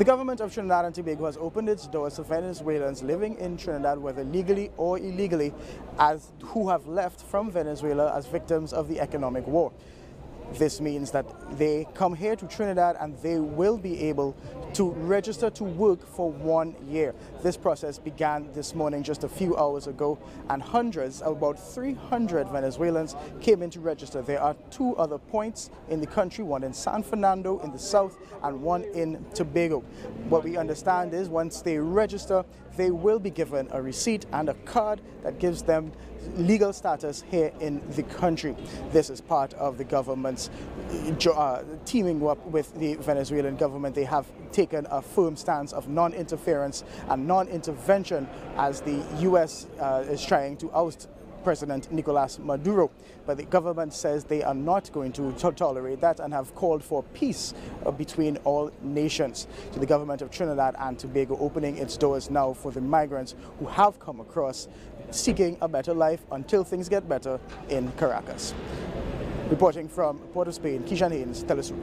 The government of Trinidad and Tobago has opened its doors to Venezuelans living in Trinidad, whether legally or illegally, as who have left from Venezuela as victims of the economic war. This means that they come here to Trinidad and they will be able to register to work for one year. This process began this morning just a few hours ago and hundreds, about 300 Venezuelans came in to register. There are two other points in the country, one in San Fernando in the south and one in Tobago. What we understand is once they register, they will be given a receipt and a card that gives them legal status here in the country. This is part of the government's uh, teaming up with the Venezuelan government. They have taken a firm stance of non-interference and non-intervention as the U.S. Uh, is trying to oust President Nicolas Maduro. But the government says they are not going to tolerate that and have called for peace uh, between all nations. To the government of Trinidad and Tobago opening its doors now for the migrants who have come across seeking a better life until things get better in Caracas. Reporting from Port of Spain, Kejan Haynes, Telesur.